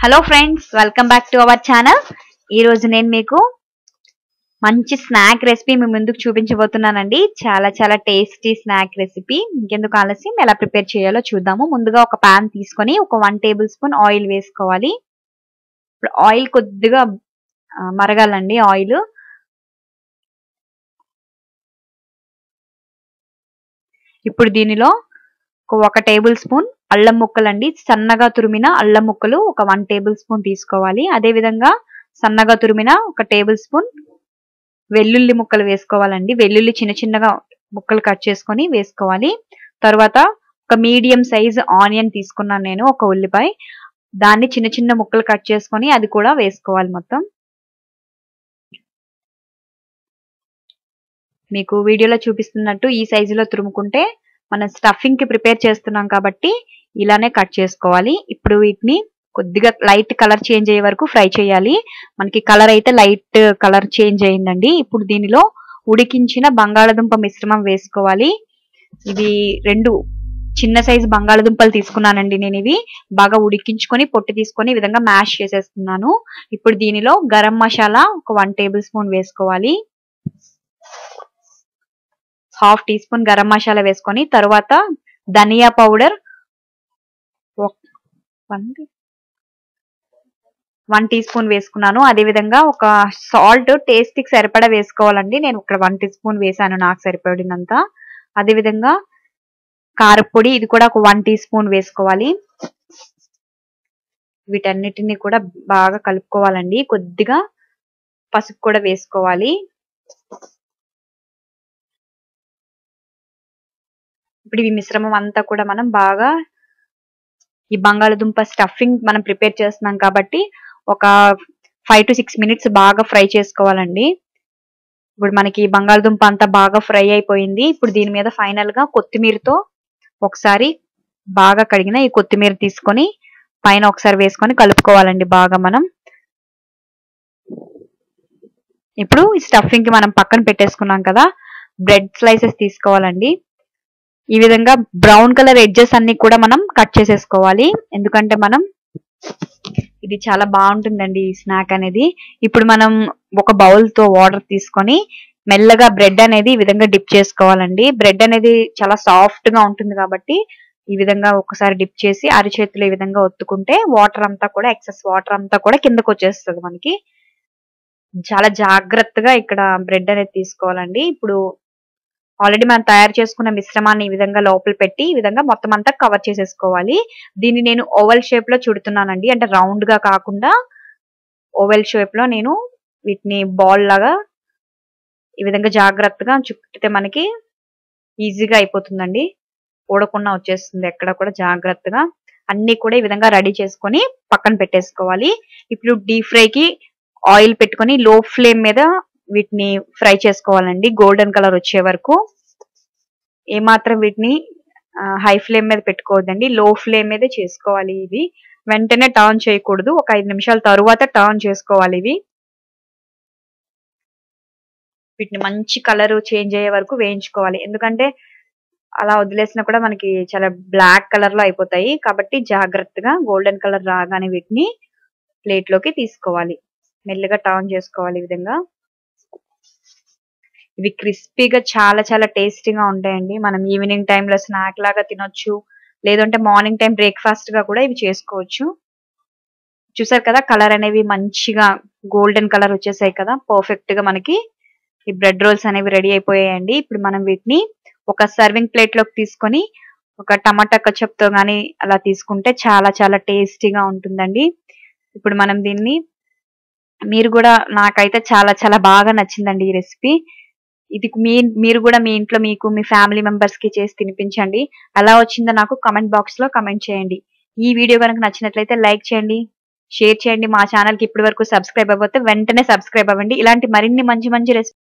Hello friends welcome back to our channel ఈరోజు నేను మీకు మంచి స్నాక్ రెసిపీ మీ ముందుకు చూపించబోతున్నానండి. చాలా చాలా టేస్టీ స్నాక్ రెసిపీ ఇంకెందుకు ఆలస్యం? ఎలా ప్రిపేర్ చేయాలో చూద్దాము. ముందుగా ఒక ప్యాన్ తీసుకొని ఒక వన్ టేబుల్ స్పూన్ ఆయిల్ వేసుకోవాలి. ఇప్పుడు ఆయిల్ కొద్దిగా మరగాలండి ఆయిల్ ఇప్పుడు దీనిలో ఒక టేబుల్ స్పూన్ అల్లం ముక్కలండి. సన్నగా తురిమిన అల్లం ముక్కలు ఒక వన్ టేబుల్ స్పూన్ తీసుకోవాలి. అదే విధంగా సన్నగా తురిమిన ఒక టేబుల్ స్పూన్ వెల్లుల్లి ముక్కలు వేసుకోవాలండి. వెల్లుల్లి చిన్న చిన్నగా ముక్కలు కట్ చేసుకొని వేసుకోవాలి. తర్వాత ఒక మీడియం సైజ్ ఆనియన్ తీసుకున్నాను నేను ఒక ఉల్లిపాయ. దాన్ని చిన్న చిన్న ముక్కలు కట్ చేసుకొని అది కూడా వేసుకోవాలి మొత్తం. మీకు వీడియోలో చూపిస్తున్నట్టు ఈ సైజులో తురుముకుంటే మనం స్టఫింగ్కి ప్రిపేర్ చేస్తున్నాం కాబట్టి ఇలానే కట్ చేసుకోవాలి. ఇప్పుడు వీటిని కొద్దిగా లైట్ కలర్ చేంజ్ అయ్యే వరకు ఫ్రై చేయాలి. మనకి కలర్ అయితే లైట్ కలర్ చేంజ్ అయిందండి. ఇప్పుడు దీనిలో ఉడికించిన బంగాళదుంప మిశ్రమం వేసుకోవాలి. ఇది రెండు చిన్న సైజు బంగాళదుంపలు తీసుకున్నానండి నేను ఇవి. బాగా ఉడికించుకొని పొట్టు తీసుకొని ఈ విధంగా మ్యాష్ చేసేస్తున్నాను. ఇప్పుడు దీనిలో గరం మసాలా ఒక వన్ టేబుల్ స్పూన్ వేసుకోవాలి. Half teaspoon garam masala వేసుకొని తర్వాత ధనియా పౌడర్ వన్ టీ స్పూన్ వేసుకున్నాను. అదేవిధంగా ఒక సాల్ట్ టేస్ట్కి సరిపడా వేసుకోవాలండి. నేను ఇక్కడ వన్ టీ స్పూన్ వేసాను నాకు సరిపడినంత. అదేవిధంగా కారపొడి ఇది కూడా ఒక వన్ టీ స్పూన్ వేసుకోవాలి. వీటన్నిటిని కూడా బాగా కలుపుకోవాలండి. కొద్దిగా పసుపు కూడా వేసుకోవాలి. ఇప్పుడు ఈ మిశ్రమం అంతా కూడా మనం బాగా ఈ బంగాళదుంప స్టఫింగ్ మనం ప్రిపేర్ చేస్తున్నాం కాబట్టి ఒక ఫైవ్ టు సిక్స్ మినిట్స్ బాగా ఫ్రై చేసుకోవాలండి. ఇప్పుడు మనకి బంగాళదుంప అంతా బాగా ఫ్రై అయిపోయింది. ఇప్పుడు దీని మీద ఫైనల్గా కొత్తిమీరతో ఒకసారి బాగా కడిగిన ఈ కొత్తిమీర తీసుకొని పైన ఒకసారి వేసుకొని కలుపుకోవాలండి బాగా మనం. ఇప్పుడు ఈ స్టఫింగ్కి మనం పక్కన పెట్టేసుకున్నాం కదా బ్రెడ్ స్లైసెస్ తీసుకోవాలండి. ఈ విధంగా బ్రౌన్ కలర్ ఎడ్జెస్ అన్ని కూడా మనం కట్ చేసేసుకోవాలి. ఎందుకంటే మనం ఇది చాలా బాగుంటుందండి ఈ స్నాక్ అనేది. ఇప్పుడు మనం ఒక బౌల్తో వాటర్ తీసుకొని మెల్లగా బ్రెడ్ అనేది ఈ విధంగా డిప్ చేసుకోవాలండి. బ్రెడ్ అనేది చాలా సాఫ్ట్గా ఉంటుంది కాబట్టి ఈ విధంగా ఒకసారి డిప్ చేసి అరిచేతులు ఈ విధంగా ఒత్తుకుంటే వాటర్ అంతా కూడా ఎక్సెస్ వాటర్ అంతా కూడా కిందకు వచ్చేస్తుంది మనకి. చాలా జాగ్రత్తగా ఇక్కడ బ్రెడ్ అనేది తీసుకోవాలండి. ఇప్పుడు ఆల్రెడీ మనం తయారు చేసుకున్న మిశ్రమాన్ని ఈ విధంగా లోపల పెట్టి ఈ విధంగా మొత్తం అంతా కవర్ చేసేసుకోవాలి. దీన్ని నేను ఓవెల్ షేప్లో చుడుతున్నానండి. అంటే రౌండ్గా కాకుండా ఓవెల్ షేప్లో నేను వీటిని బాల్ లాగా ఈ విధంగా జాగ్రత్తగా చుట్టితే మనకి ఈజీగా అయిపోతుందండి. ఊడకుండా వచ్చేస్తుంది. ఎక్కడ కూడా జాగ్రత్తగా అన్ని కూడా ఈ విధంగా రెడీ చేసుకొని పక్కన పెట్టేసుకోవాలి. ఇప్పుడు డీప్ ఫ్రై కి ఆయిల్ పెట్టుకొని లో ఫ్లేమ్ మీద వీటిని ఫ్రై చేసుకోవాలండి. గోల్డెన్ కలర్ వచ్చే వరకు. ఏమాత్రం వీటిని హై ఫ్లేమ్ మీద పెట్టుకోవద్దండి. లో ఫ్లేమ్ మీదే చేసుకోవాలి ఇవి. వెంటనే టర్న్ చేయకూడదు. ఒక ఐదు నిమిషాల తరువాత టర్న్ చేసుకోవాలి ఇవి. వీటిని మంచి కలర్ చేంజ్ అయ్యే వరకు వేయించుకోవాలి. ఎందుకంటే అలా వదిలేసినా కూడా మనకి చాలా బ్లాక్ కలర్లో అయిపోతాయి. కాబట్టి జాగ్రత్తగా గోల్డెన్ కలర్ రాగానే వీటిని ప్లేట్లోకి తీసుకోవాలి. మెల్లగా టర్న్ చేసుకోవాలి ఈ విధంగా. ఇవి క్రిస్పీగా చాలా చాలా టేస్టీగా ఉంటాయండి. మనం ఈవినింగ్ టైంలో స్నాక్ లాగా తినొచ్చు. లేదంటే మార్నింగ్ టైం బ్రేక్ఫాస్ట్గా కూడా ఇవి చేసుకోవచ్చు. చూసారు కదా కలర్ అనేవి మంచిగా గోల్డెన్ కలర్ వచ్చేసాయి కదా పర్ఫెక్ట్గా మనకి ఈ బ్రెడ్ రోల్స్ అనేవి రెడీ అయిపోయాయండి. ఇప్పుడు మనం వీటిని ఒక సర్వింగ్ ప్లేట్లోకి తీసుకొని ఒక టమాటా కచప్తో గానీ అలా తీసుకుంటే చాలా చాలా టేస్టీగా ఉంటుందండి. ఇప్పుడు మనం దీన్ని మీరు కూడా నాకైతే చాలా చాలా బాగా నచ్చిందండి ఈ రెసిపీ. ఇది మీ మీరు కూడా మీ ఇంట్లో మీకు మీ ఫ్యామిలీ మెంబర్స్కి చేసి తినిపించండి. ఎలా వచ్చిందో నాకు కమెంట్ బాక్స్లో కమెంట్ చేయండి. ఈ వీడియో కనుక నచ్చినట్లయితే లైక్ చేయండి షేర్ చేయండి. మా ఛానల్కి ఇప్పటి వరకు సబ్స్క్రైబ్ అవ్వతే వెంటనే సబ్స్క్రైబ్ అవ్వండి. ఇలాంటి మరిన్ని మంచి మంచి రెసిపీ